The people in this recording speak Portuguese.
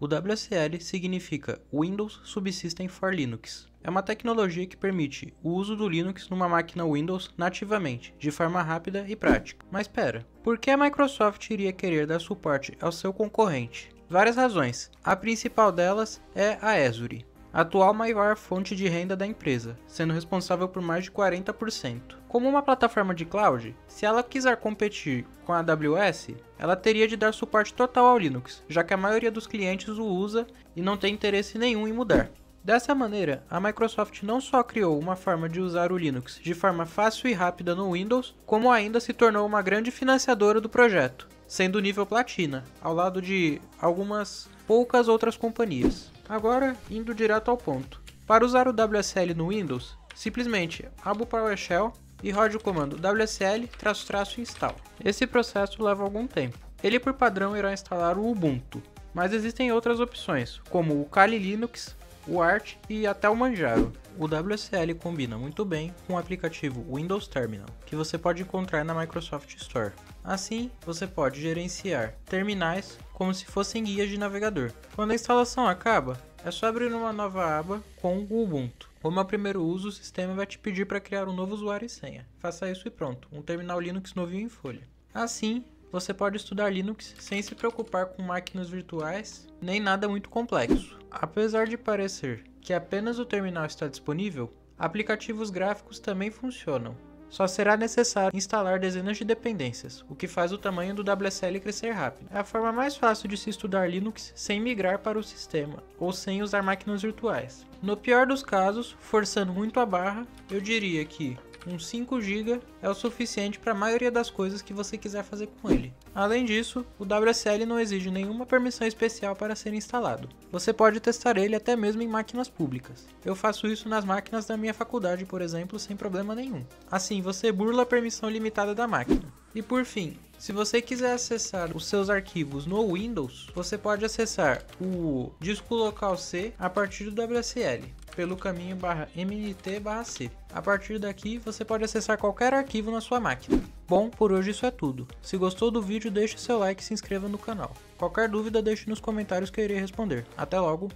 O WSL significa Windows Subsystem for Linux. É uma tecnologia que permite o uso do Linux numa máquina Windows nativamente, de forma rápida e prática. Mas espera, por que a Microsoft iria querer dar suporte ao seu concorrente? Várias razões. A principal delas é a Azure, atual maior fonte de renda da empresa, sendo responsável por mais de 40%. Como uma plataforma de cloud, se ela quiser competir com a AWS, ela teria de dar suporte total ao Linux, já que a maioria dos clientes o usa e não tem interesse nenhum em mudar. Dessa maneira, a Microsoft não só criou uma forma de usar o Linux de forma fácil e rápida no Windows, como ainda se tornou uma grande financiadora do projeto, sendo nível platina, ao lado de algumas poucas outras companhias. Agora, indo direto ao ponto. Para usar o WSL no Windows, simplesmente abra o PowerShell e rode o comando wsl-install. Esse processo leva algum tempo. Ele por padrão irá instalar o Ubuntu, mas existem outras opções, como o Kali Linux, o Arch e até o Manjaro. O WSL combina muito bem com o aplicativo Windows Terminal, que você pode encontrar na Microsoft Store. Assim, você pode gerenciar terminais como se fossem guias de navegador. Quando a instalação acaba, é só abrir uma nova aba com o Ubuntu. Como é o primeiro uso, o sistema vai te pedir para criar um novo usuário e senha. Faça isso e pronto, um terminal Linux novinho em folha. Assim, você pode estudar Linux sem se preocupar com máquinas virtuais nem nada muito complexo. Apesar de parecer que apenas o terminal está disponível, aplicativos gráficos também funcionam, só será necessário instalar dezenas de dependências, o que faz o tamanho do WSL crescer rápido. É a forma mais fácil de se estudar Linux sem migrar para o sistema, ou sem usar máquinas virtuais. No pior dos casos, forçando muito a barra, eu diria que uns 5 GB é o suficiente para a maioria das coisas que você quiser fazer com ele. Além disso, o WSL não exige nenhuma permissão especial para ser instalado. Você pode testar ele até mesmo em máquinas públicas. Eu faço isso nas máquinas da minha faculdade, por exemplo, sem problema nenhum. Assim, você burla a permissão limitada da máquina. E por fim, se você quiser acessar os seus arquivos no Windows, você pode acessar o disco local C a partir do WSL pelo caminho barra mnt barra c. A partir daqui você pode acessar qualquer arquivo na sua máquina. Bom, por hoje isso é tudo. Se gostou do vídeo, deixe seu like e se inscreva no canal. Qualquer dúvida deixe nos comentários que eu irei responder. Até logo!